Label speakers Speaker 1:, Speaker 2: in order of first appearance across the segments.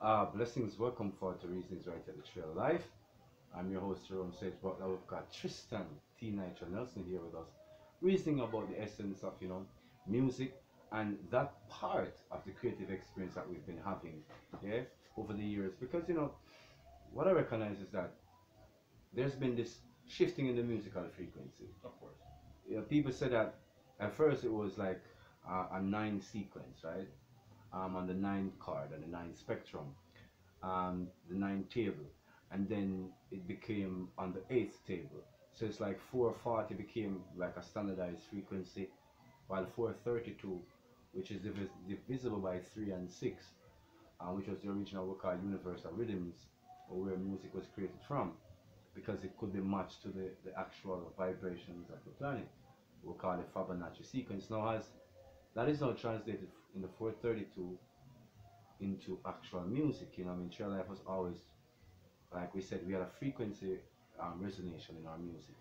Speaker 1: Uh, blessings, welcome for to Reasons Right at the Tree-A-Life. I'm your host, Jerome Sage Butler. We've got Tristan T. Nitro Nelson here with us, reasoning about the essence of, you know, music and that part of the creative experience that we've been having, yeah, over the years. Because, you know, what I recognize is that there's been this shifting in the musical frequency.
Speaker 2: Of course.
Speaker 1: You know, people said that at first it was like uh, a nine sequence, right? Um, on the nine card on the nine spectrum, um, the nine table, and then it became on the eighth table. So it's like 440 became like a standardized frequency, while 432, which is divis- divisible by three and six, uh, which was the original we call universal rhythms, or where music was created from, because it could be matched to the, the actual vibrations of the planet. We call it Fibonacci sequence. Now, as that is now translated in the 432 into actual music. You know, I mean, Tree-A-Life was always, like we said, we had a frequency um, resonance in our music.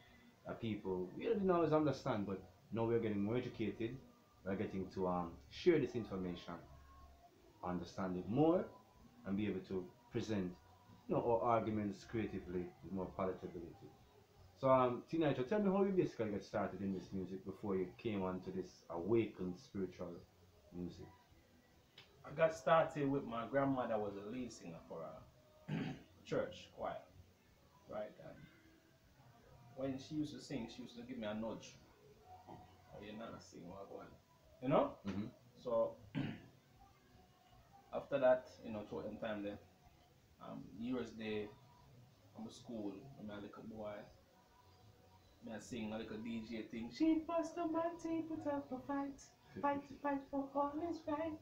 Speaker 1: That people we didn't always understand, but now we're getting more educated. We're getting to um, share this information, understand it more, and be able to present, you know, our arguments creatively with more palatability. So, um, T-Nitro, tell me how you basically got started in this music before you came on to this awakened spiritual music.
Speaker 2: I got started with my grandmother was a lead singer for a church choir, right? And when she used to sing, she used to give me a nudge. Oh, you're not sing, what going? You know?
Speaker 1: Mm-hmm.
Speaker 2: So after that, you know, throughout them time then, um, years there, I'm a school, I'm a little boy. Me I sing a little DJ thing. She bust a man put up a fight. Fight, fight for all is right.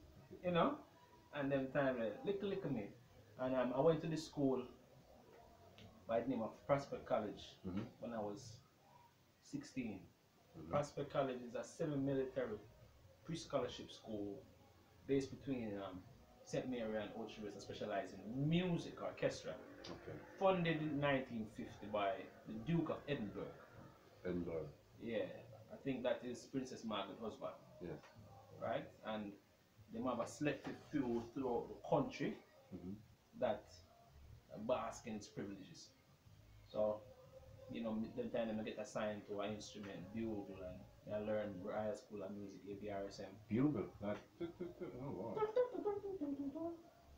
Speaker 2: You know? And them time, uh, little, little me. And um, I went to the school by the name of Prospect College
Speaker 1: Mm-hmm.
Speaker 2: when I was 16.
Speaker 1: Mhm.
Speaker 2: Prospect College is a semi-military pre-scholarship school based between um, St. Mary and Old Teresa, specializing in music orchestra.
Speaker 1: Okay.
Speaker 2: Funded in 1950 by the Duke of Edinburgh.
Speaker 1: Edinburgh.
Speaker 2: Yeah, I think that is Princess Margaret husband,
Speaker 1: Yes.
Speaker 2: right? And they have a selected few throughout the country
Speaker 1: Mm-hmm.
Speaker 2: that bask in its privileges. So, you know, the time I get assigned to an instrument, bugle, and I learn high school of music, ABRSM.
Speaker 1: Bugle. Like, oh wow.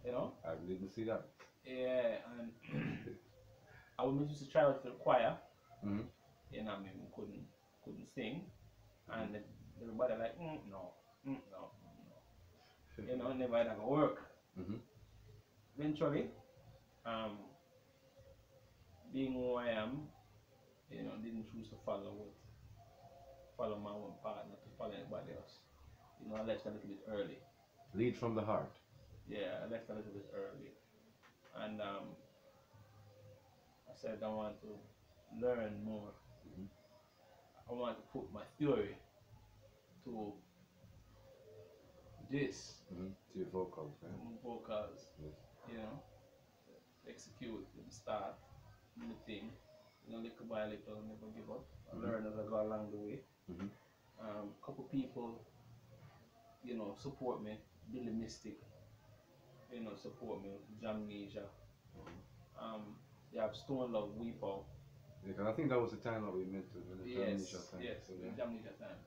Speaker 2: You know?
Speaker 1: I didn't see that.
Speaker 2: Yeah, and I would used to try out for the choir,
Speaker 1: Mm-hmm.
Speaker 2: you know, I mean, couldn't couldn't sing, and everybody like, mm, no, mm, no, no, you know, never to work.
Speaker 1: Mm-hmm.
Speaker 2: Eventually, um, being who I am, you know, didn't choose to follow what follow my own path, not to follow anybody else. You know, I left a little bit early.
Speaker 1: Lead from the heart.
Speaker 2: Yeah, I left a little bit early. And um, I said I want to learn more.
Speaker 1: Mhm.
Speaker 2: I want to put my theory to this
Speaker 1: Mm-hmm. To your vocals, right?
Speaker 2: vocals,
Speaker 1: Yes.
Speaker 2: you know, execute and start the thing. You know, little by little, never give up. I
Speaker 1: Mhm.
Speaker 2: learn as I go along the way.
Speaker 1: Mhm.
Speaker 2: Um, couple people, you know, support me. Billy Mystic, you know, support me. Jamnesia. Um, they have Stone Love Weep Out.
Speaker 1: Yeah, 'cause I think that was the time that we met to the
Speaker 2: Yes,
Speaker 1: time.
Speaker 2: yes,
Speaker 1: So, yeah.
Speaker 2: Jamnesia time.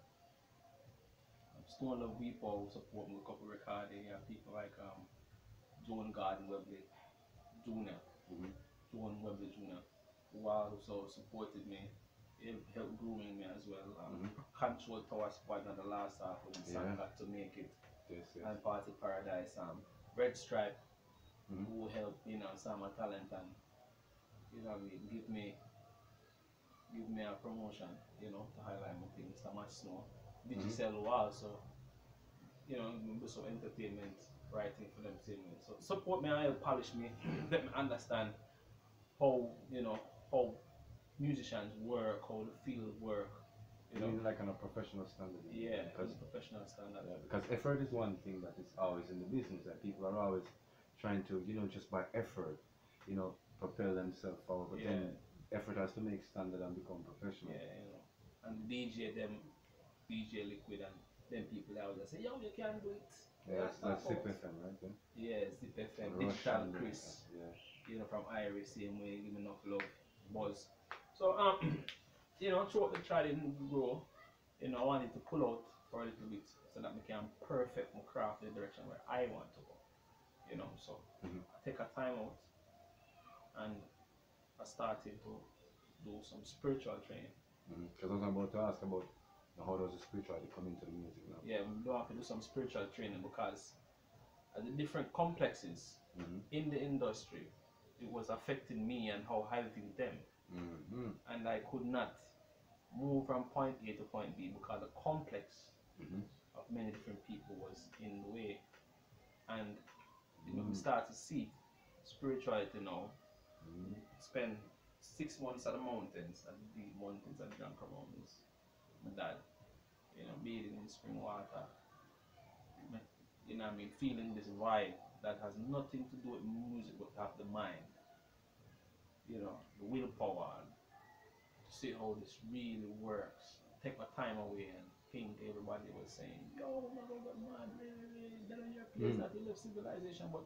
Speaker 2: Love Weep Out support me with a couple recording. You have people like um, Joan Garden Webley Jr.
Speaker 1: Mhm.
Speaker 2: Joan Webley Jr. who also supported me, he helped grooming me as well. Um, Control Tower Squad on the last half when the
Speaker 1: Yeah.
Speaker 2: got to make it.
Speaker 1: Yes, yes.
Speaker 2: and Party Paradise, um, Red Stripe,
Speaker 1: Mhm.
Speaker 2: who helped, you know, Summer Talent and, you know, what I mean, give me, give me a promotion, you know, to highlight my things, so much snow. Digicel who also, you know, do some entertainment writing for them. So support me and help polish me, let me understand how, you know, how musicians work, how the field work, you know.
Speaker 1: mean like on a professional standard?
Speaker 2: Yeah,
Speaker 1: Because
Speaker 2: professional standard.
Speaker 1: Yeah, because effort is one thing that is always in the business that people are always trying to, you know, just by effort, you know, propel themselves forward. But then effort has to make standard and become professional.
Speaker 2: Yeah, you know. And DJ them, DJ Liquid and them people out there say, yo, you can do it.
Speaker 1: Yeah, that's, Zip
Speaker 2: Pause.
Speaker 1: FM, right? Yeah.
Speaker 2: Yeah, Zip FM, Digital Chris.
Speaker 1: Yeah.
Speaker 2: you know, from Iris, same way, give me enough love, buzz. So, um, you know, throughout the trial didn't grow, you know, I wanted to pull out for a little bit so that I can perfect my craft in the direction where I want to go. You know, so
Speaker 1: Mhm.
Speaker 2: I take a time out and I started to do some spiritual training.
Speaker 1: Because I was about to ask about how does the spirituality come into the music now.
Speaker 2: Yeah, we do have to do some spiritual training because the different complexes
Speaker 1: Mm-hmm.
Speaker 2: in the industry, it was affecting me and how I them.
Speaker 1: Mm-hmm.
Speaker 2: and I could not move from point A to point B because the complex
Speaker 1: Mm-hmm.
Speaker 2: of many different people was in the way. And you know, we
Speaker 1: Mm.
Speaker 2: start to see spirituality now.
Speaker 1: Mm-hmm.
Speaker 2: Spend six months at the mountains, at the mountains and Janka Mountains. My dad, you know, bathing in spring water. You know what I mean? Feeling this vibe that has nothing to do with music but have the mind. You know, the willpower to see how this really works. Take my time away and think everybody was saying, yo, my God, man, really, get on your place
Speaker 1: Mm.
Speaker 2: that you live civilization. But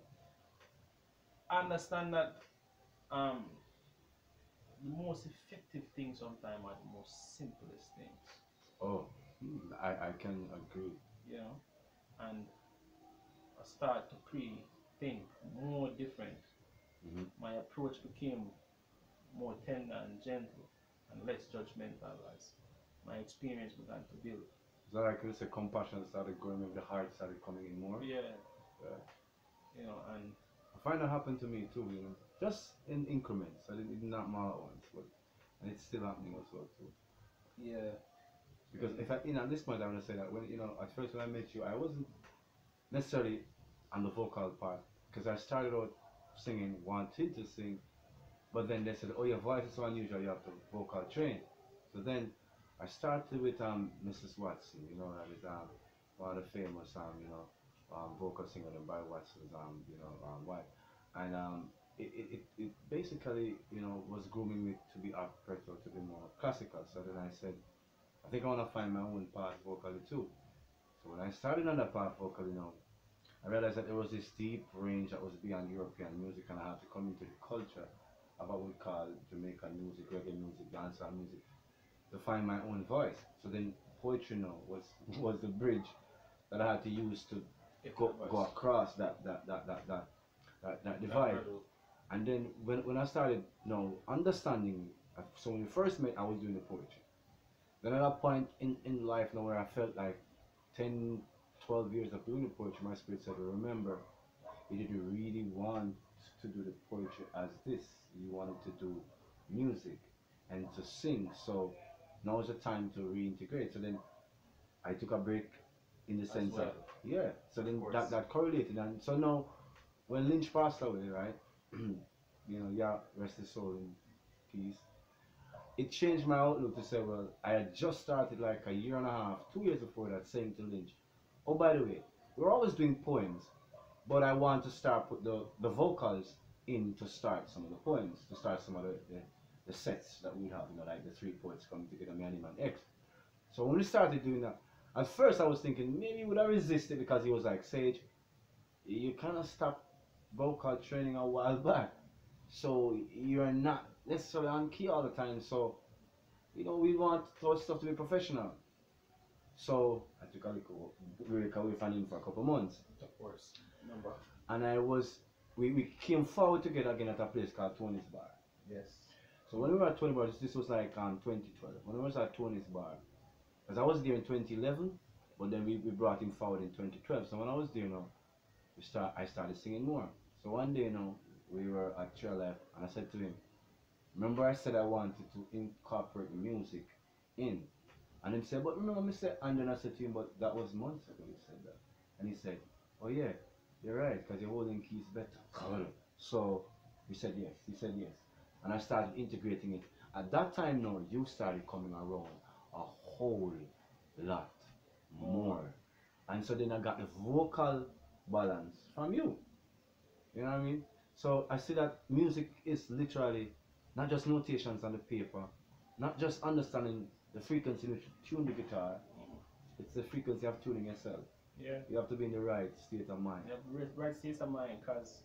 Speaker 2: I understand that um, the most effective thing sometimes are the most simplest things,
Speaker 1: Oh, hmm, I, I can agree.
Speaker 2: you know? And I start to pre-think more different.
Speaker 1: Mm-hmm.
Speaker 2: My approach became more tender and gentle and less judgmental as my experience began to build.
Speaker 1: So like you say, compassion started growing, maybe the heart started coming in more.
Speaker 2: Yeah,
Speaker 1: Yeah.
Speaker 2: you know, and
Speaker 1: I find that happened to me too, you know, just in increments. I didn't, it did not matter once, but and it's still happening as well too.
Speaker 2: yeah,
Speaker 1: Because if I, you know, at this point I want to say that when you know, at first when I met you, I wasn't necessarily on the vocal part because I started out singing, wanted to sing, but then they said, oh, your voice is so unusual, you have to vocal train. So then I started with um Mrs. Watson, you know, that is um one of the famous um you know um vocal singer and by Watson's um you know um wife, and um it, it, it, basically you know was grooming me to be operator to be more classical. So then I said. I think I want to find my own path vocally too. So when I started on that path vocally now, I realized that there was this deep range that was beyond European music and I had to come into the culture of what we call Jamaican music, reggae music, dancehall music, to find my own voice. So then poetry now was was the bridge that I had to use to go, go across that that that that that, that, that divide. And then when, when I started, you know, understanding, uh, so when we first met, I was doing the poetry. Then at that point in, in life now where I felt like 10, 12 years of doing the poetry, my spirit said, remember, you didn't really want to do the poetry as this. You wanted to do music and to sing. So now is the time to reintegrate. So then I took a break in the
Speaker 2: As
Speaker 1: sense
Speaker 2: well.
Speaker 1: that, yeah, so then that, that correlated. And so now when Lynch passed away, right? you know, yeah, rest his soul in peace. It changed my outlook to say, well, I had just started like a year and a half, two years before that, saying to Lynch, oh, by the way, we're always doing poems, but I want to start put the, the vocals in to start some of the poems, to start some of the, the, the sets that we have, you know, like the three poets coming together, me and and X. So when we started doing that, at first I was thinking maybe would I resist it because he was like, Sage, you kind of stopped vocal training a while back. So you're not necessarily on key all the time. So, you know, we want our stuff to be professional. So I took a little break away from him for a couple months.
Speaker 2: Of course. Remember?
Speaker 1: And I was, we, we came forward together again at a place called Tony's Bar.
Speaker 2: Yes.
Speaker 1: So when we were at Tony's Bar, this, this was like um, 2012. When we was at Tony's Bar, because I was there in 2011, but then we, we brought him forward in 2012. So when I was there, you know, we start, I started singing more. So one day, you know, we were at Tree-A-Life, and I said to him, remember I said I wanted to incorporate music in. And he said, but remember me said, and then I said to him, but that was months ago you said that. And he said, oh yeah, you're right, because you're holding keys better. So he said yes, he said yes. And I started integrating it. At that time now, you started coming around a whole lot more. And so then I got the vocal balance from you. You know what I mean? So I see that music is literally not just notations on the paper, not just understanding the frequency in which you tune the guitar, it's the frequency of tuning yourself.
Speaker 2: Yeah.
Speaker 1: You have to be in the right state of mind.
Speaker 2: You have the right- state of mind, cause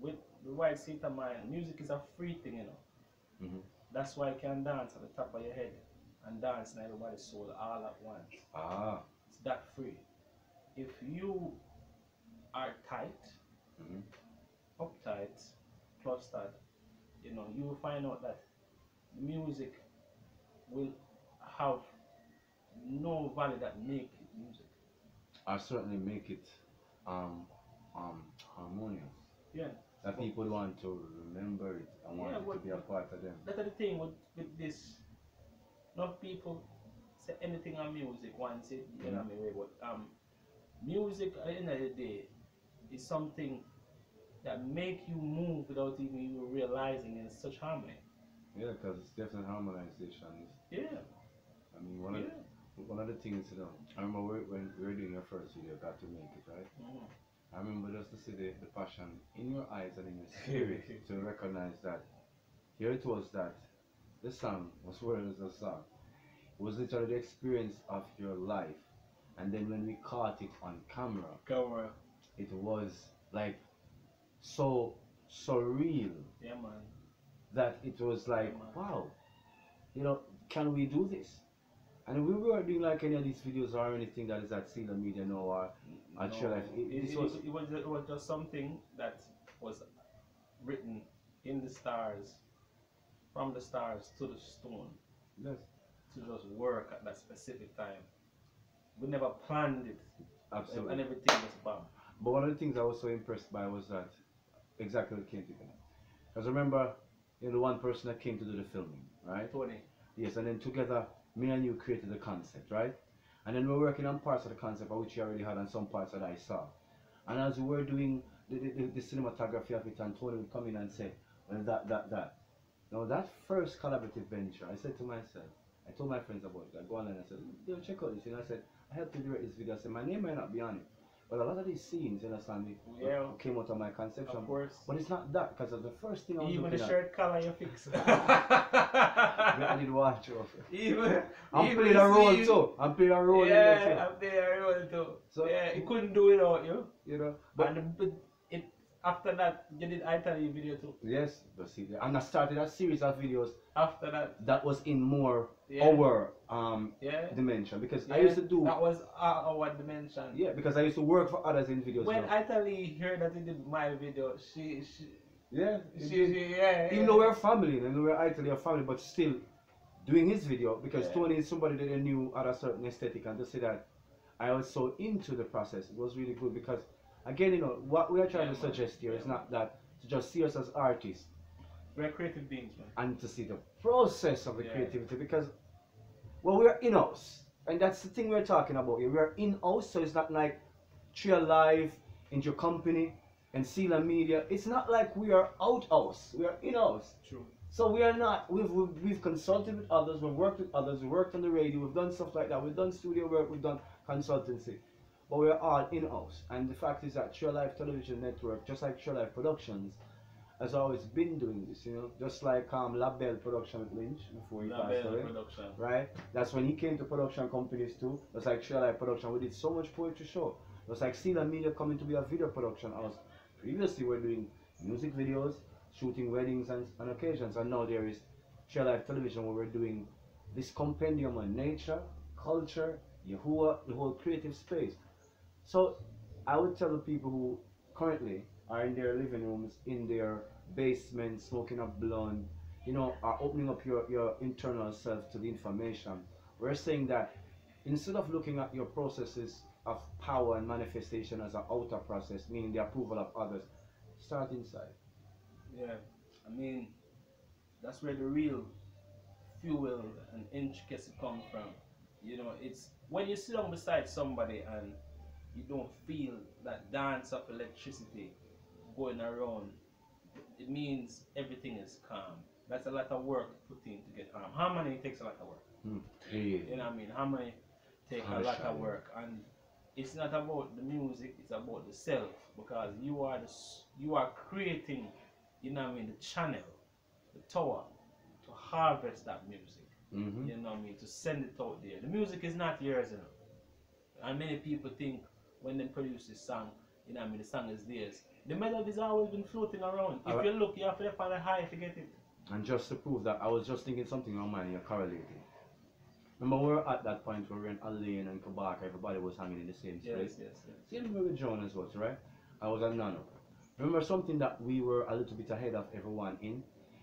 Speaker 2: with the right state of mind, music is a free thing, you know.
Speaker 1: Mhm.
Speaker 2: That's why you can dance at the top of your head and dance in everybody's soul all at once.
Speaker 1: Ah.
Speaker 2: It's that free. If you are tight,
Speaker 1: Mhm.
Speaker 2: uptight, clustered, you know, you will find out that music will have no value that make it music.
Speaker 1: I certainly make it um um harmonious.
Speaker 2: Yeah.
Speaker 1: That people want to remember it and want
Speaker 2: Yeah,
Speaker 1: it to be a part of them.
Speaker 2: That's the thing with, with this. Not people say anything on music once it, you know what I mean, but um, music at the end of the day is something that make you move without even you realizing in such harmony.
Speaker 1: Yeah, because it's definitely harmonization.
Speaker 2: Yeah,
Speaker 1: I mean, one of
Speaker 2: yeah.
Speaker 1: one of the things, you know, I remember when we were doing your first video, Got to Make It, right?
Speaker 2: Mhm.
Speaker 1: I remember just to see the, the passion in your eyes and in your spirit to recognize that here it was that the song was word as a song. It was literally the experience of your life. And then when we caught it on camera,
Speaker 2: Camera.
Speaker 1: it was like so surreal
Speaker 2: Yeah, man.
Speaker 1: that it was like,
Speaker 2: Yeah,
Speaker 1: wow, you know, can we do this? And we weren't doing like any of these videos or anything that is at Sealer Media no or at Chill Life. It-
Speaker 2: It, it,
Speaker 1: was-
Speaker 2: it, was it was just something that was written in the stars, from the stars to the stone,
Speaker 1: Yes,
Speaker 2: to just work at that specific time. We never planned it,
Speaker 1: absolutely.
Speaker 2: and everything was bam.
Speaker 1: But one of the things I was so impressed by was that exactly what came together. Because remember, you know, the one person that came to do the filming, right?
Speaker 2: Tony,
Speaker 1: Yes, and then together, me and you created the concept, right? And then we're working on parts of the concept, which you already had, and some parts that I saw. And as we were doing the, the, the, cinematography of it, and Tony would come in and say, well, that, that, that. Now, that first collaborative venture, I said to myself, I told my friends about it. I go on and I said, yo, check out this. You know, I said, I helped you direct this video. I said, my name might not be on it. But a lot of these scenes, you understand me,
Speaker 2: Yeah.
Speaker 1: came out of my conception.
Speaker 2: of course.
Speaker 1: But it's not that, because of the first thing I was
Speaker 2: Even the shirt color you fix.
Speaker 1: at. I did watch off.
Speaker 2: even
Speaker 1: I'm
Speaker 2: even
Speaker 1: playing a role
Speaker 2: scene-
Speaker 1: too. I'm playing a role the
Speaker 2: Yeah. I'm there a role too.
Speaker 1: So-
Speaker 2: yeah, he couldn't do it without you.
Speaker 1: You know,
Speaker 2: But,
Speaker 1: but
Speaker 2: it after that you did Italy video too.
Speaker 1: yes, but see, and I started a series of videos
Speaker 2: After that,
Speaker 1: that was in more
Speaker 2: Yeah.
Speaker 1: our um
Speaker 2: yeah.
Speaker 1: dimension because
Speaker 2: yeah
Speaker 1: I used to do
Speaker 2: that was our, our dimension.
Speaker 1: yeah because I used to work for others in videos.
Speaker 2: When
Speaker 1: know.
Speaker 2: Italy heard that he did my video, she she
Speaker 1: yeah,
Speaker 2: she, she yeah.
Speaker 1: even though we're family, and we're actually a family, but still doing his video because. Tony is somebody that I knew had a certain aesthetic, and to say that I was so into the process, it was really good because again, you know, what we are trying
Speaker 2: Yeah,
Speaker 1: to suggest here is
Speaker 2: Yeah,
Speaker 1: not that to just see us as artists
Speaker 2: we're creative beings, man.
Speaker 1: and to see the process of the creativity because well we're in house and that's the thing we're talking about here. We're in house so it's not like Tree-A-Life and your company and Sela Media. It's not like we are out house. We are in house.
Speaker 2: True.
Speaker 1: so we are not we've, we've, we've consulted with others we've worked with others We've worked on the radio we've done stuff like that we've done studio work we've done consultancy but we're all in house and the fact is that Tree-A-Life Television Network just like Tree-A-Life Productions has always been doing this, you know, just like um, Labelle Production Lynch before he
Speaker 2: La
Speaker 1: passed
Speaker 2: Belle
Speaker 1: away,
Speaker 2: production.
Speaker 1: right? That's when he came to production companies too. Just like Share Life Production, we did so much poetry show. Just like Sela Media coming to be a video production house. Previously, we we're doing music videos, shooting weddings and, and occasions, and now there is Share Life Television where we're doing this compendium on nature, culture, Yahuwah, the whole creative space. So I would tell the people who currently are in their living rooms, in their basement, smoking up blunt, you know, are opening up your, your internal self to the information. We're saying that instead of looking at your processes of power and manifestation as an outer process, meaning the approval of others, start inside.
Speaker 2: Yeah, I mean, that's where the real fuel and intricacy come from. You know, it's when you sit down beside somebody and you don't feel that dance of electricity going around, it means everything is calm. That's a lot of work put in to get calm. Harmony takes a lot of work.
Speaker 1: Yeah.
Speaker 2: You know what I mean? Harmony takes a lot of work, and it's not about the music; it's about the self because you are the you are creating, you know what I mean, the channel, the tower, to harvest that music.
Speaker 1: Mm-hmm.
Speaker 2: You know what I mean? To send it out there. The music is not yours, you know. And many people think, when they produce this song, you know, I mean, the song is theirs. The melody's always been floating around. If
Speaker 1: Alright.
Speaker 2: you look, you have to find a high to get it.
Speaker 1: And just to prove that, I was just thinking something on mine, you're correlating. Remember, we were at that point where we were in Alain and Kabaka, everybody was hanging in the same
Speaker 2: Yes,
Speaker 1: space.
Speaker 2: yes, yes.
Speaker 1: Same way with Jonas was, right? I was at Nano. Remember something that we were a little bit ahead of everyone in?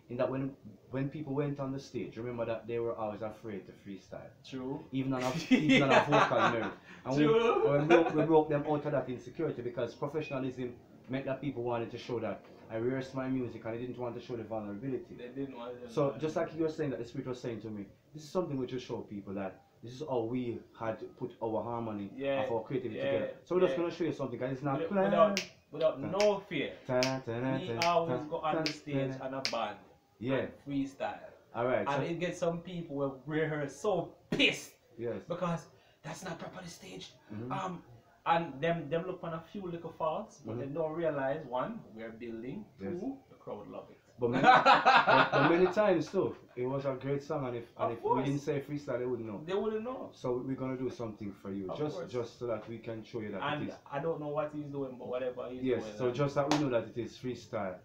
Speaker 1: In that when when people went on the stage, remember that they were always afraid to freestyle.
Speaker 2: True.
Speaker 1: Even on a, even on a vocal merit. And we,
Speaker 2: True.
Speaker 1: we, broke, we broke them out of that insecurity because professionalism meant that people wanted to show that I rehearsed my music and I didn't want to show the vulnerability.
Speaker 2: They didn't want to.
Speaker 1: So just like you were saying that the spirit was saying to me, this is something which will show people that this is how we had to put our harmony
Speaker 2: Yeah,
Speaker 1: of our creativity
Speaker 2: yeah,
Speaker 1: together. So we're just gonna show you something guys. It's not
Speaker 2: Without- without, no fear.
Speaker 1: Ta- ta- ta-
Speaker 2: We always go on the stage
Speaker 1: ta-
Speaker 2: on a band.
Speaker 1: Yeah.
Speaker 2: Freestyle.
Speaker 1: Alright.
Speaker 2: And
Speaker 1: So,
Speaker 2: it gets some people where rehearse so pissed
Speaker 1: yes.
Speaker 2: because that's not properly staged.
Speaker 1: Mhm.
Speaker 2: Um, and them them look on a few little faults, but
Speaker 1: Mhm.
Speaker 2: they don't realize one, we're building.
Speaker 1: Yes.
Speaker 2: Two, the crowd love it.
Speaker 1: But many, but, but many times too, it was a great song, and if and if we didn't say freestyle, they wouldn't know.
Speaker 2: They wouldn't know.
Speaker 1: So we're gonna do something for you,
Speaker 2: Of
Speaker 1: just
Speaker 2: course.
Speaker 1: just so that we can show you that
Speaker 2: And
Speaker 1: is.
Speaker 2: I don't know what he's doing, but whatever he's
Speaker 1: Yes,
Speaker 2: doing.
Speaker 1: so just that we know that it is freestyle.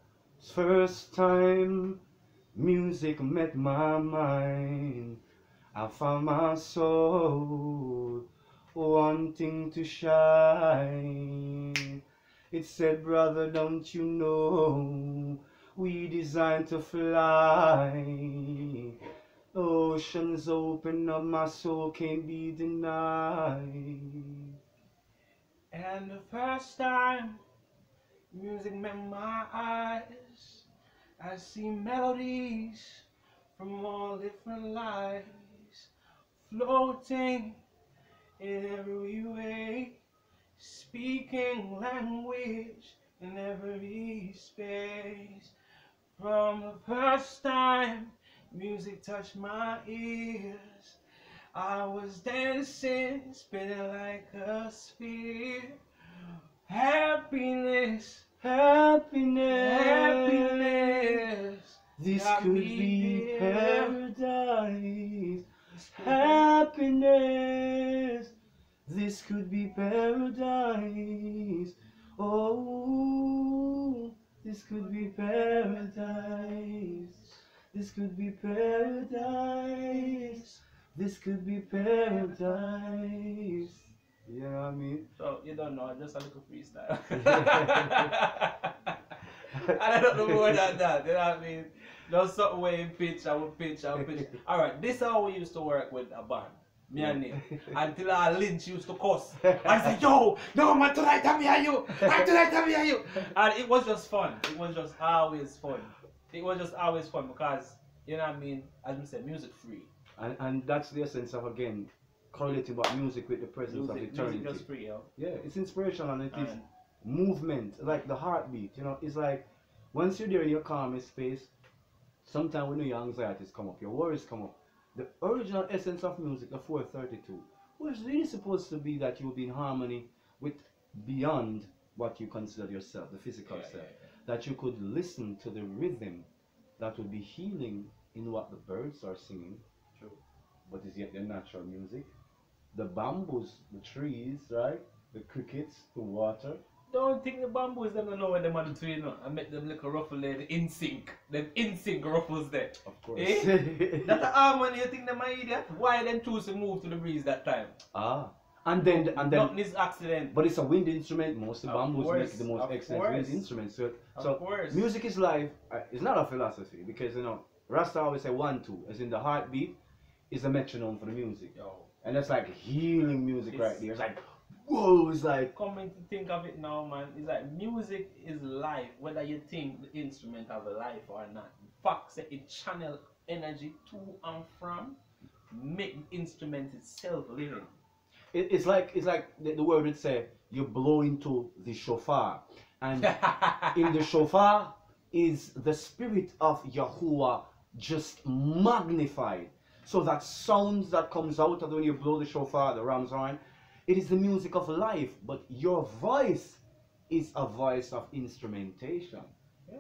Speaker 1: First time music met my mind, I found my soul wanting to shine. It said, brother, don't you know we designed to fly? Oceans open up, my soul can't be denied.
Speaker 2: And the first time music met my eyes, I see melodies from all different lives floating in every way, speaking language in every space. From the first time music touched my ears, I was dancing, spinning like a sphere. Happiness,
Speaker 1: Happiness.
Speaker 2: happiness.
Speaker 1: This
Speaker 2: got
Speaker 1: could be paradise. Happiness. This could be paradise. Oh, this could be paradise. This could be paradise. This could be paradise. You know what I mean?
Speaker 2: So you don't know, just a little freestyle. and I don't know more than that. You know what I mean? Just something where you pitch, I would pitch, I would pitch. Alright, this is how we used to work with a band. Me and Nick. Until our Lynch used to cuss. I said, yo, no man tonight I'm here you. And tonight I'm here you. And it was just fun. It was just always fun. It was just always fun because you know what I mean, as we said, music free.
Speaker 1: And, and that's the essence of again correlating what music with the presence
Speaker 2: Music,
Speaker 1: of eternity.
Speaker 2: music free, yo.
Speaker 1: Yeah, it's inspirational and it is
Speaker 2: And
Speaker 1: movement, like the heartbeat. You know, it's like once you're there in your calmest space, sometimes when your anxieties come up, your worries come up. The original essence of music, the 432, was really supposed to be that you will be in harmony with beyond what you consider yourself, the physical
Speaker 2: yeah,
Speaker 1: self.
Speaker 2: yeah, yeah.
Speaker 1: That you could listen to the rhythm that would be healing in what the birds are singing,
Speaker 2: True.
Speaker 1: but is yet their natural music. The bamboos, the trees, right? The crickets, the water.
Speaker 2: Don't think the bamboos them don't know what them are doing, you know. I make them little ruffle there, the in sync. Them in sync ruffles there.
Speaker 1: Of course.
Speaker 2: Eh? That a harmony, you think them are idiot? Why them choose to move to the breeze that time?
Speaker 1: ah. And then and then
Speaker 2: Nothing is accident.
Speaker 1: but it's a wind instrument. Most of bamboos
Speaker 2: course,
Speaker 1: make the most excellent
Speaker 2: course.
Speaker 1: wind instruments. So,
Speaker 2: Of
Speaker 1: so
Speaker 2: course.
Speaker 1: music is life. Uh, it's not a philosophy because you know Rasta always say one two, as in the heartbeat is a metronome for the music,
Speaker 2: Yo.
Speaker 1: And that's like healing music right
Speaker 2: It's-
Speaker 1: there. It's like whoa, it's like
Speaker 2: Coming to think of it now, man, it's like music is life, whether you think the instrument have a life or not. Fact say it channel energy to and from, make the instrument itself living.
Speaker 1: it, it's like it's like the, the word would say you blow into the shofar, and in the shofar is the spirit of Yahuwah just magnified. So that sounds that comes out of when you blow the shofar, the ram's horn, it is the music of life, but your voice is a voice of instrumentation.
Speaker 2: Yeah.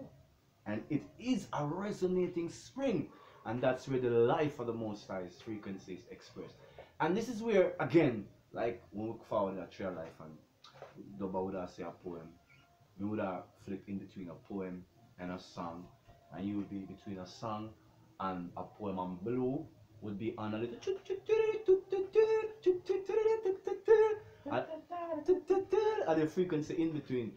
Speaker 1: And it is a resonating spring. And that's where the life of the Most High's frequency is expressed. And this is where, again, like when we look forward in a tree of life and Dubba would have say a poem. Me would have flip in between a poem and a song. And you would be between a song and a poem. And blue would be on analytical. At, at a frequency in between.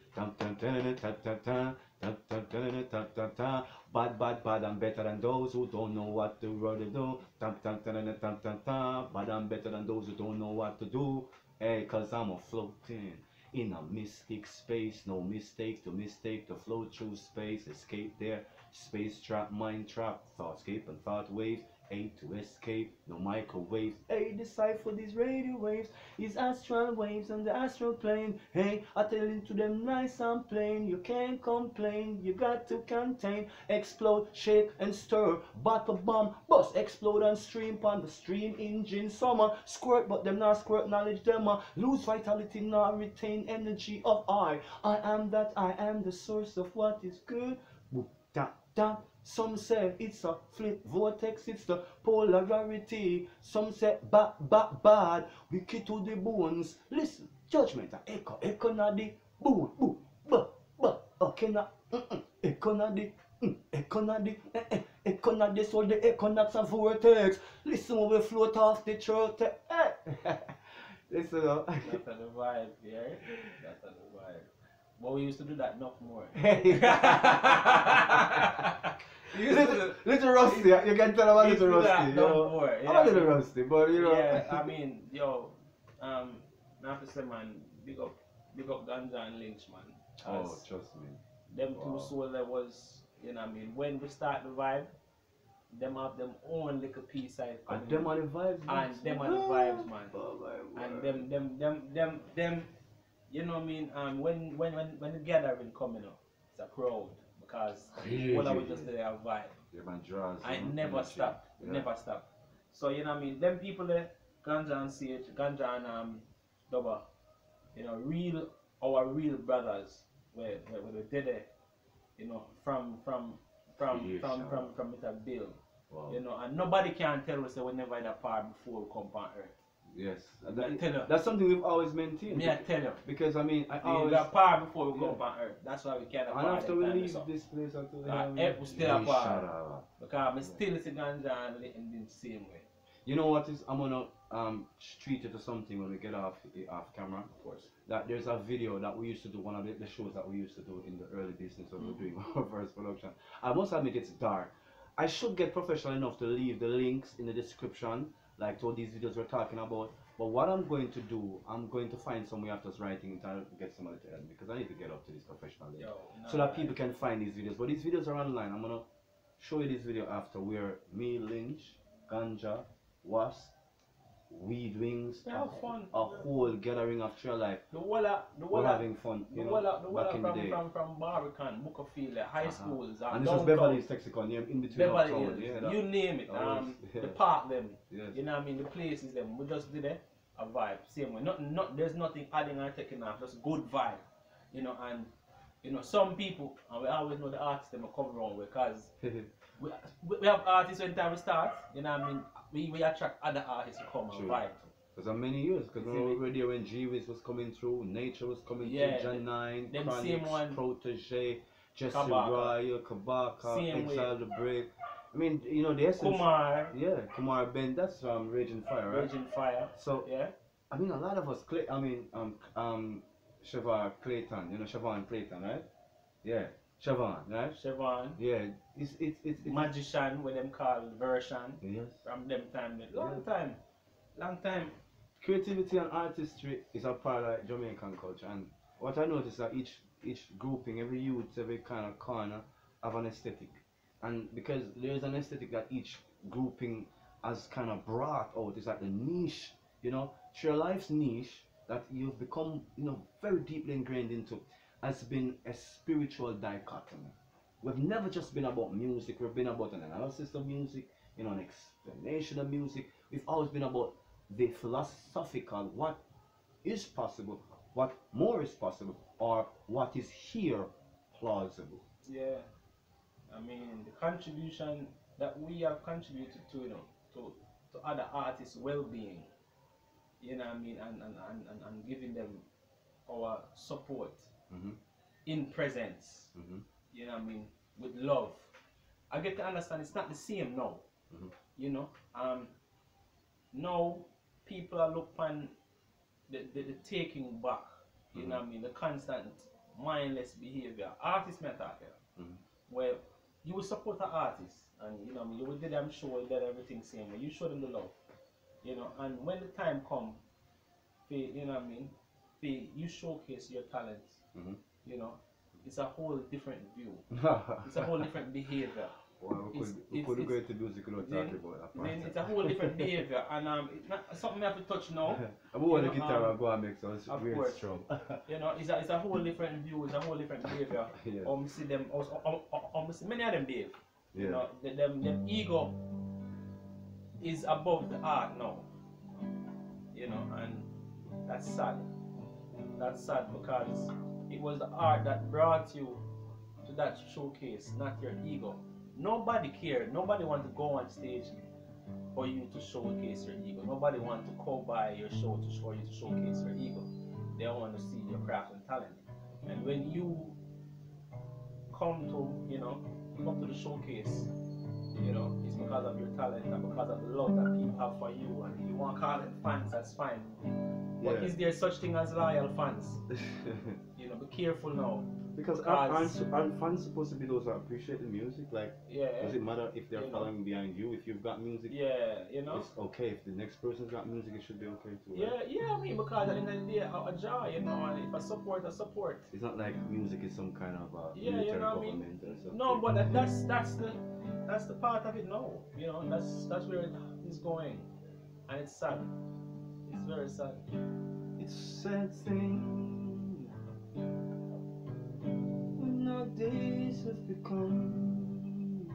Speaker 1: Bad, bad, bad, I'm better than those who don't know what to really do. Bad, I'm better than those who don't know what to do. Hey, cause I'm a floating in a mystic space. No mistake to mistake to flow through space. Escape there. Space trap, mind trap, thought escape and thought waves. A to escape, no microwaves. A decipher these radio waves, these astral waves on the astral plane. Hey, I tell you to them nice and plain, you can't complain, you got to contain. Explode, shake and stir, bottle bomb, bust, explode and stream on the stream engine. Summer squirt, but them not squirt knowledge, them lose vitality, not retain energy of I. I am that I am the source of what is good. Boop, da, da. Some say it's a flip vortex, it's the polarity. Some say bad, bad, bad, wicked to the bones. Listen, judgment, a echo, echo na the boo, boo, ba, ba, okay na, mm-mm, echo na the, mm, echo na eh, eh, echo na the soul, the equinox of vortex. Listen we float off the throat, eh. Listen up.
Speaker 2: That's the vibe, yeah. That's the vibe. But we used to do that not more. To
Speaker 1: little, little rusty, you can tell I'm a
Speaker 2: we used to
Speaker 1: little rusty. You know?
Speaker 2: more.
Speaker 1: I'm a little rusty, but you know.
Speaker 2: Yeah, I mean, yo, um, I have to say, man, big up, big up Ganja and Lynch, man.
Speaker 1: oh, trust me.
Speaker 2: them
Speaker 1: wow.
Speaker 2: two soul that was, you know, what I mean, when we start the vibe, them have them own little piece side
Speaker 1: And them are the vibes. man.
Speaker 2: And them are the vibes, man.
Speaker 1: Oh,
Speaker 2: and them, them, them, them, them, you know what I mean? Um, when, when, when, when the gathering coming up, it's a crowd because
Speaker 1: Yeah,
Speaker 2: all
Speaker 1: yeah,
Speaker 2: it just there vibe.
Speaker 1: Yeah, man, draws.
Speaker 2: I never stop,
Speaker 1: Yeah.
Speaker 2: never stop. So you know what I mean? Them people there, Ganja and Sage, Ganja and um, Dubba, you know, real our real brothers, where where, where they did it, you know, from from from from from from Mr. Bill,
Speaker 1: Wow.
Speaker 2: you know, and nobody can tell us that we never had a part before we come on earth.
Speaker 1: Yes. That-
Speaker 2: tell you.
Speaker 1: that's something we've always maintained.
Speaker 2: Me I tell you,
Speaker 1: Because I mean, I
Speaker 2: we
Speaker 1: always.
Speaker 2: got part before we
Speaker 1: Yeah.
Speaker 2: come on earth. That's why we can't
Speaker 1: And after we leave this place, after we
Speaker 2: Uh,
Speaker 1: have-
Speaker 2: eh, we still
Speaker 1: Yeah,
Speaker 2: apart.
Speaker 1: shut up.
Speaker 2: Because I still see Ganja and in the same way.
Speaker 1: You know what is? I'm gonna um treat you to something when we get off off camera.
Speaker 2: Of course.
Speaker 1: That there's a video that we used to do one of the, the shows that we used to do in the early business when we were doing our first production. I must admit it's dark. I should get professional enough to leave the links in the description, like to all these videos we're talking about. But what I'm going to do, I'm going to find some way of just writing it and get somebody to help me because I need to get up to this professional level.
Speaker 2: Yo,
Speaker 1: so that people can find these videos. But these videos are online. I'm gonna show you this video after where me, Lynch, Ganja, Wasp, Weed Wings,
Speaker 2: We
Speaker 1: a,
Speaker 2: fun.
Speaker 1: a whole gathering of Tree-A-Life.
Speaker 2: The walla, the walla,
Speaker 1: having fun,
Speaker 2: the
Speaker 1: you know,
Speaker 2: walla, the walla
Speaker 1: back in the
Speaker 2: from,
Speaker 1: day.
Speaker 2: from, from Barbican, Bookerfield, high
Speaker 1: Uh-huh.
Speaker 2: schools,
Speaker 1: and
Speaker 2: and
Speaker 1: this was Beverly's Texicon, yeah, in between
Speaker 2: Beverly Hills,
Speaker 1: yeah, that-
Speaker 2: you name it. Um,
Speaker 1: yeah.
Speaker 2: the park them,
Speaker 1: yes.
Speaker 2: you know what I mean, the places them. We just did it, a vibe, same way. Not, not, there's nothing adding or taking off, just good vibe, you know. And you know, some people, and we always know the artists them are coming around because we, we we have artists when time we start, you know what I mean. We, we attract other artists to come and
Speaker 1: True.
Speaker 2: vibe.
Speaker 1: Because of many years, because we
Speaker 2: see
Speaker 1: were there when G-Wiz was coming through, Nature was coming
Speaker 2: Yeah,
Speaker 1: through, John Nine,
Speaker 2: them
Speaker 1: Chronixx,
Speaker 2: same one-
Speaker 1: Protoje, Jesse
Speaker 2: Kabaka.
Speaker 1: Raya, Kabaka. Exile Di Brave. I mean, you know, the essence.
Speaker 2: Kumar,
Speaker 1: Yeah, Kumar Ben, that's um, Raging Fyah, right?
Speaker 2: Virgin Fire,
Speaker 1: So,
Speaker 2: yeah.
Speaker 1: I mean, a lot of us, Clay, I mean, um, um, Shavar Clayton, you know, Siobhan Clayton, right? Yeah, Siobhan, right?
Speaker 2: Siobhan,
Speaker 1: Yeah, it's, it's, it's, it's
Speaker 2: magician, what them call version
Speaker 1: yes.
Speaker 2: from them time. Long time, long time.
Speaker 1: creativity and artistry is a part of like, Jamaican culture, and what I notice that each each grouping, every youth, every kind of corner have an aesthetic, and because there is an aesthetic that each grouping has kind of brought out, it's like the niche, you know, it's your life's niche that you've become, you know, very deeply ingrained into, has been a spiritual dichotomy. We've never just been about music. We've been about an analysis of music, you know, an explanation of music. We've always been about the philosophical, what is possible, what more is possible, or what is here plausible.
Speaker 2: Yeah, I mean the contribution that we have contributed to, you know, to to other artists' well-being. You know what I mean, and and, and, and, giving them our support
Speaker 1: Mhm.
Speaker 2: in presence.
Speaker 1: Mhm.
Speaker 2: You know what I mean? With love. I get to understand it's not the same now.
Speaker 1: Mhm.
Speaker 2: You know? Um now people are looking on the, the, the taking back. You know what I mean? The constant mindless behavior. Artist talk here.
Speaker 1: Mhm.
Speaker 2: Where you will support an artist and you know what I mean you will do them show you let everything same way. You show them the love. You know, and when the time come you know what I mean, you showcase your talents,
Speaker 1: Mhm.
Speaker 2: you know, it's a whole different view. It's a whole different behavior.
Speaker 1: Well, we
Speaker 2: It's-
Speaker 1: could, we
Speaker 2: it's-
Speaker 1: couldn't go
Speaker 2: it's-
Speaker 1: into music without
Speaker 2: then-
Speaker 1: talking about that
Speaker 2: Then
Speaker 1: part.
Speaker 2: it's a whole different behavior, and um, it's not something I have to touch now.
Speaker 1: I'm going
Speaker 2: you
Speaker 1: to guitar
Speaker 2: um,
Speaker 1: and go and make some
Speaker 2: of
Speaker 1: weird
Speaker 2: course.
Speaker 1: strum.
Speaker 2: You know, it's a, it's a whole different view, it's a whole different behavior.
Speaker 1: Yeah.
Speaker 2: Um, see them, um, um, um, see many of them behave. You
Speaker 1: Yeah.
Speaker 2: know, the- them, them ego is above the art now. You know, and that's sad. That's sad because it was the art that brought you to that showcase, not your ego. Nobody cared. Nobody want to go on stage for you to showcase your ego. Nobody want to go by your show to show you to showcase your ego. They want to see your craft and talent. And when you come to, you know, come to the showcase, you know, it's because of your talent and because of the love that people have for you. And if you want to call them fans, that's fine. But
Speaker 1: Yeah.
Speaker 2: is there such thing as loyal fans? You know, be careful now.
Speaker 1: because aren't, aren't fans supposed to be those that appreciate the music? Like,
Speaker 2: Yeah.
Speaker 1: does it matter if they're
Speaker 2: You know.
Speaker 1: following behind you? If you've got music,
Speaker 2: Yeah, you know.
Speaker 1: it's okay. If the next person's got music, it should be okay too. right?
Speaker 2: Yeah, yeah, I mean, because at the end of the day, a, you know, and if I support, I support.
Speaker 1: It's not like music is some kind of a
Speaker 2: Yeah,
Speaker 1: military
Speaker 2: you know what I mean.
Speaker 1: or something.
Speaker 2: No, but that, that's that's the that's the part of it No, You know, that's that's where it is going, and it's sad. It's very sad.
Speaker 1: It's sad thing our days have become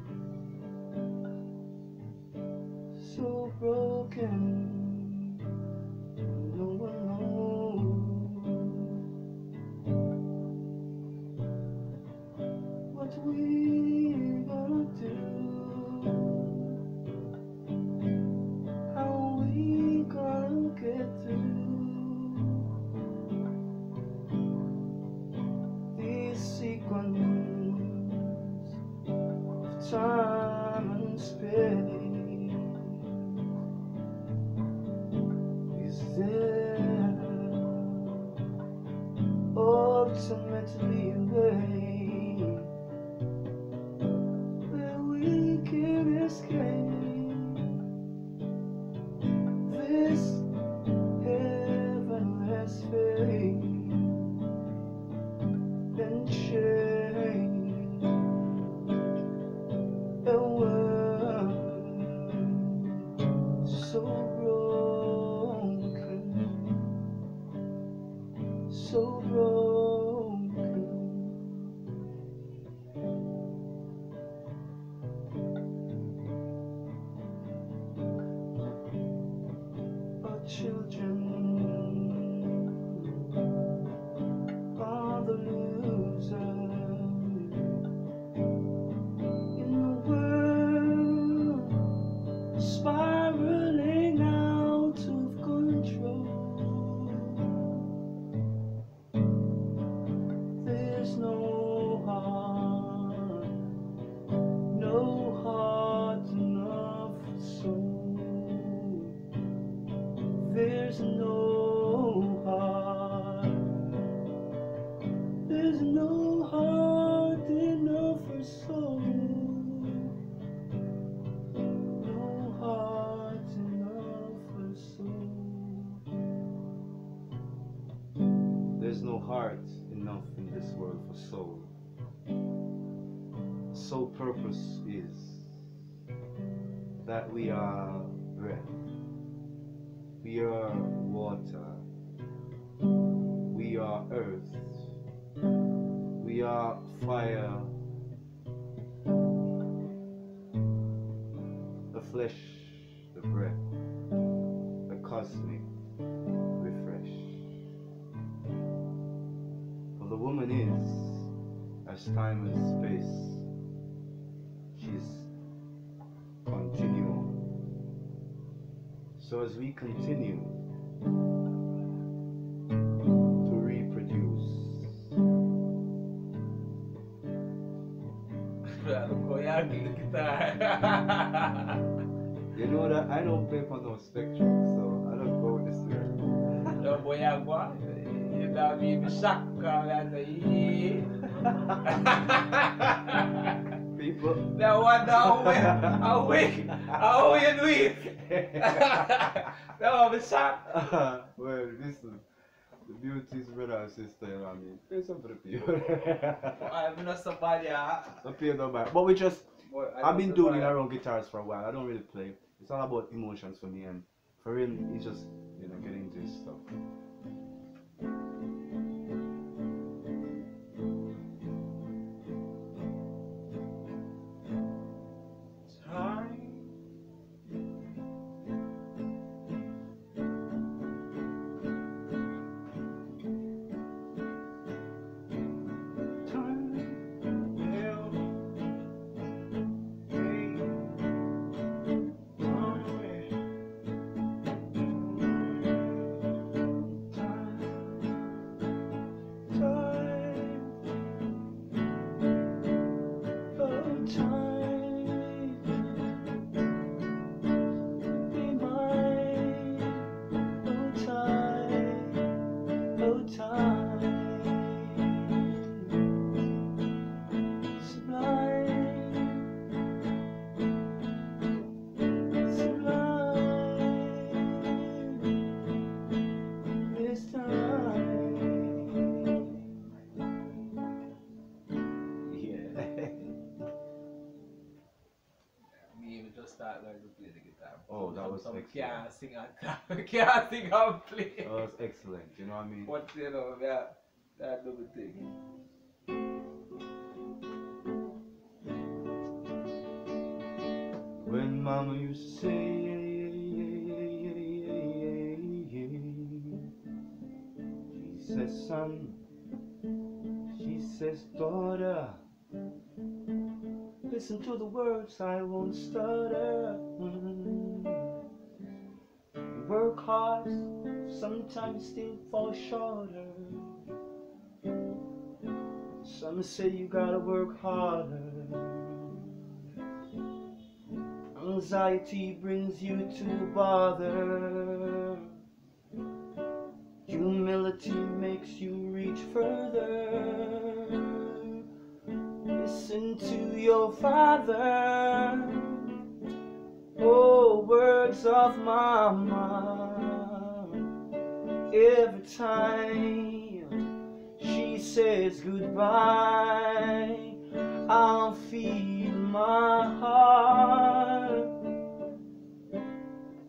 Speaker 1: so broken. No one knows what we gonna do. How we gonna get through sequence of time and space? Are water. We are earth. We are fire. The flesh, the breath, the cosmic refresh. For the woman is as time and space. So as we continue to reproduce, you know that I don't play for no spectrum, so I don't go this way.
Speaker 2: No boy, You
Speaker 1: shocked.
Speaker 2: That one, how we, how we, how we do it. That one, me shock.
Speaker 1: well, listen. The beauties, brother and sister, you know what I mean? Play some for the people.
Speaker 2: I'm not somebody. ah.
Speaker 1: Don't pay no mind. But we just,
Speaker 2: But I
Speaker 1: I've been doing
Speaker 2: somebody-
Speaker 1: around guitars for a while. I don't really play. It's all about emotions for me, and for him, it's just, you know, getting into his stuff. Oh, that was excellent.
Speaker 2: can't sing can't sing and play.
Speaker 1: that was excellent. You know what I mean?
Speaker 2: But you know, that that the thing.
Speaker 1: When mama used to say, she says, son, she says, daughter, listen to the words, I won't stutter. Mm. You hard, sometimes still fall shorter. Some say you gotta work harder. Anxiety brings you to bother. Time she says goodbye, I'll feel my heart.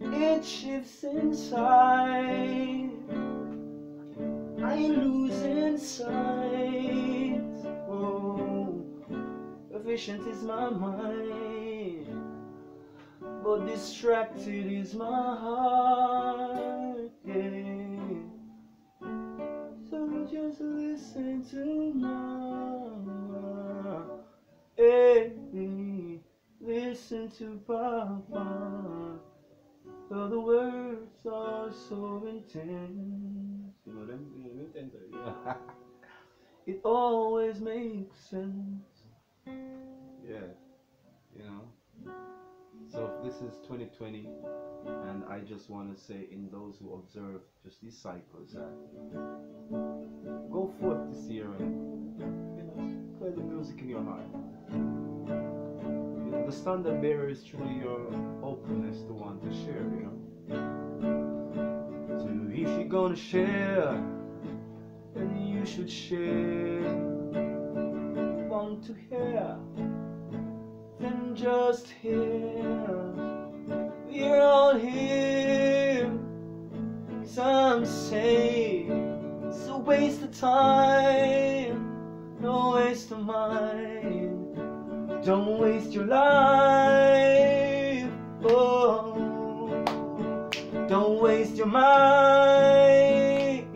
Speaker 1: It shifts inside. I lose insight. Oh, efficient is my mind, but distracted is my heart. To papa. Though the words are so intense. You know them? You know, intense, yeah. it always makes sense. Yeah, you know. So this is 2020, and I just want to say, in those who observe just these cycles, that go forth this year and you know play the music in your heart. The standard bearer is truly your openness to want to share. You know. So if you're gonna share, then you should share. Want to hear? Then just hear. We're all here. Some say it's a waste of time, no waste of mine. Don't waste your life. Oh, don't waste your mind.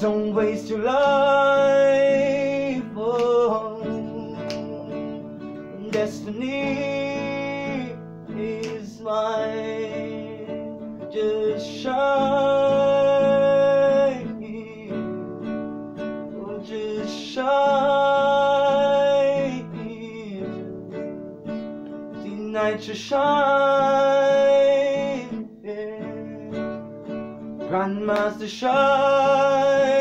Speaker 1: Don't waste your life. Oh, destiny is mine. Just shine. Light to shine. Grandmaster shine.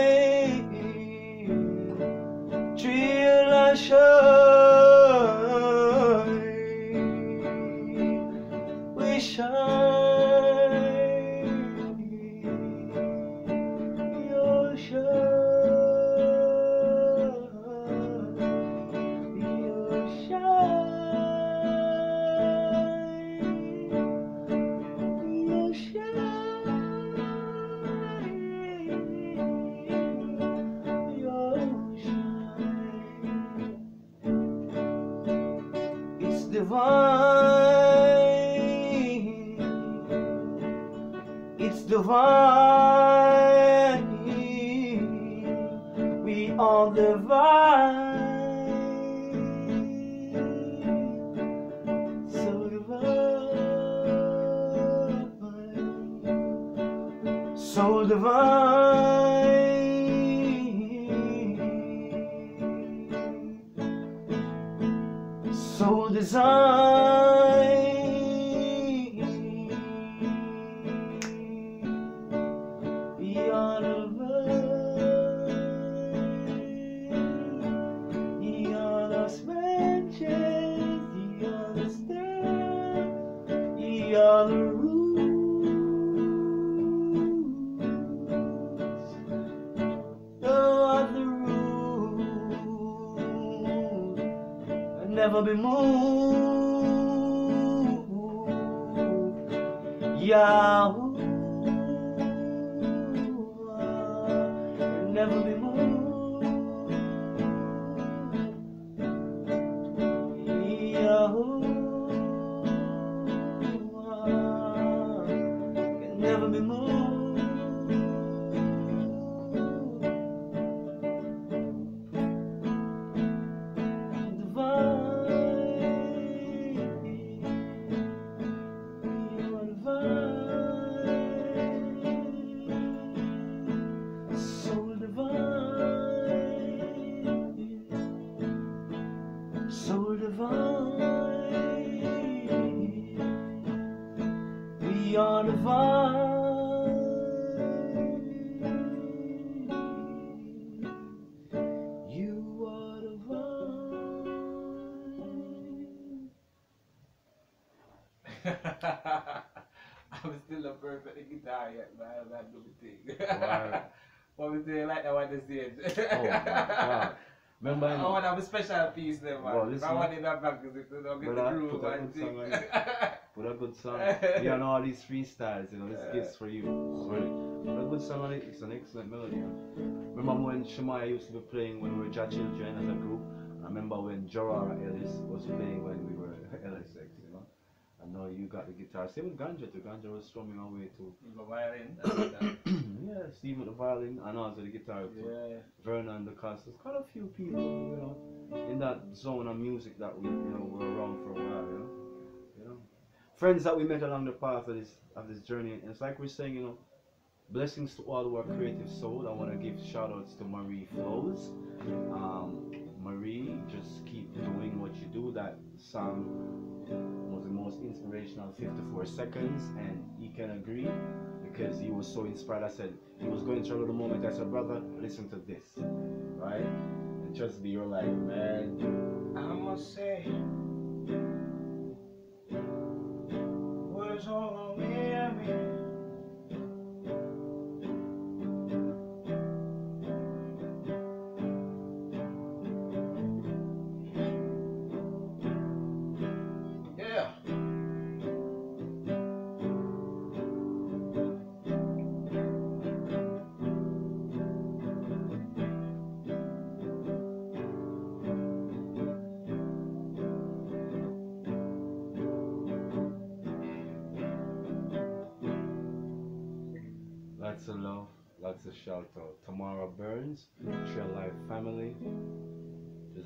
Speaker 1: Divine. We are divine. So divine. So divine. So design.
Speaker 2: What we say like that one the stage.
Speaker 3: Oh God. Remember,
Speaker 2: I want to have a special piece there, man.
Speaker 3: Well,
Speaker 2: if I
Speaker 3: listen.
Speaker 2: want it that back, because it don't get the groove
Speaker 3: put a
Speaker 2: and
Speaker 3: good song
Speaker 2: thing.
Speaker 3: Put a good song. You know all these freestyles, you know, this
Speaker 2: Yeah.
Speaker 3: gifts for you. Really. Put a good song on it, it's an excellent melody. Remember when Shemaya used to be playing when we were Jah Children as a group? I remember when Jorara Ellis was playing when we were LSX, know. You got the guitar. Same with Ganja too. Ganja was strumming away too.
Speaker 2: The violin.
Speaker 3: yeah, Steve with the violin and also the guitar too.
Speaker 2: yeah.
Speaker 3: Vernon because there's quite a few people, you know, in that zone of music that we, you know, were around for a while, you know. You know. Friends that we met along the path of this of this journey. And it's like we're saying, you know, blessings to all our creative soul. I wanna give shout outs to Marie Flows. Um, Marie, just keep doing what you do. That song was the most inspirational 54 seconds and he can agree because he was so inspired. I said he was going through a little moment. I said, brother, listen to this, right? And trust me, you're like, man,
Speaker 2: I must say, words all me.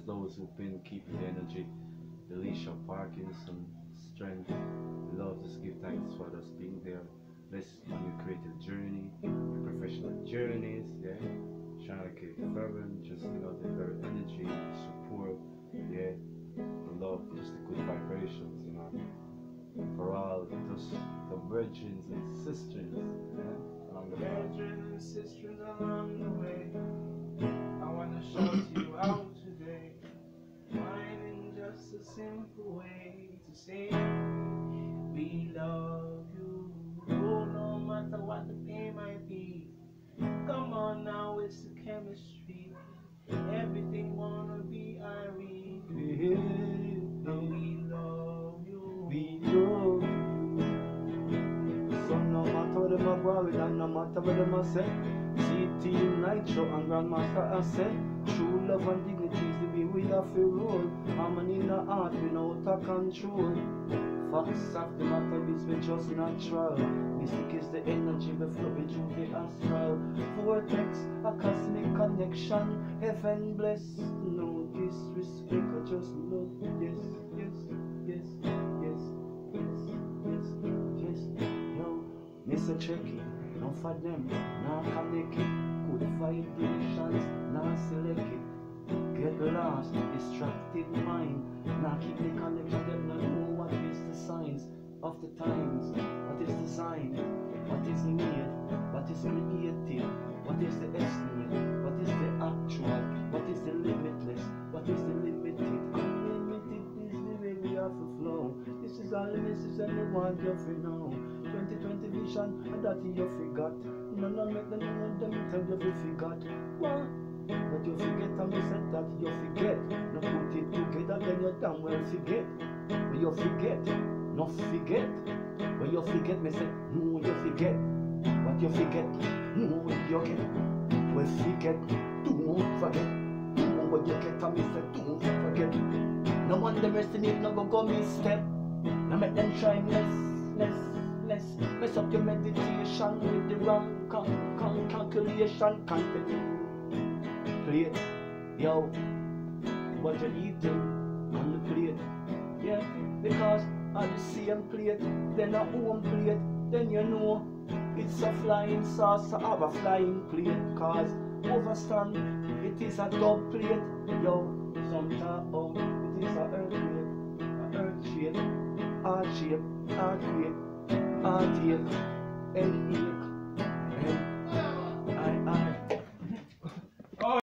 Speaker 3: Those who've been keeping the energy. Delisha Parkinson, strength. Love, just give thanks for us being there. Bless on your creative journey, your professional journeys, yeah. Shanaka Fervent, just you know, the very energy, support, yeah. The love, just the good vibrations, you know.
Speaker 4: just the brethren and sisters yeah, along the path.
Speaker 2: Brethren and sisters along the way, I wanna shout you out. Finding just a simple way to say we love you. Oh, no matter what the pain might be. Come on now, it's the chemistry. Everything wanna be Irene. And we love you.
Speaker 1: We love. So no matter them a worry and no matter what them a say, CT Nitro and Grandmaster I say, true love and dignity way we have to roll. Harmony in the heart without a control. Facts of the matter is we just natural. Mystic is the energy we flowing through the astral. Vortex, a cosmic connection. Heaven bless, no disrespect, I just love. Yes, yes, yes, yes, yes, yes, yes. Yo, Mr. Checky, no for them, nah connect it. Good vibrations, select it. Get lost, distracted mind. Now keep the connection, them not know what is the signs of the times. What is the sign? What is made? What is created? What is the estimate? What is the actual? What is the limitless? What is the limited? Unlimited is the way we have to flow. This is all the message and the one you fi know. 2020 vision, and that you forgot. None of make them know them tell you you forgot. What? But you forget and me said that you forget. No put it together, then you damn well forget. When you forget, no forget. When you forget, me say, no, you forget. What you forget, no, you get. Well, forget, don't forget. No, what you get, and me say, don't forget. No one the rest in it, no go go misstep. Now make them try less, less, less. Mess up your meditation with the wrong con, con, calculation, contemplate. Yo, what you eating on the plate? Yeah, because on the same plate, then a home plate, then you know it's a flying saucer of a flying plate. Cause overstand, it is a dub plate. Yo, some talk out, oh, it is a earth earthquake, a earth shape, heart shape, earthquake, heartache, headache,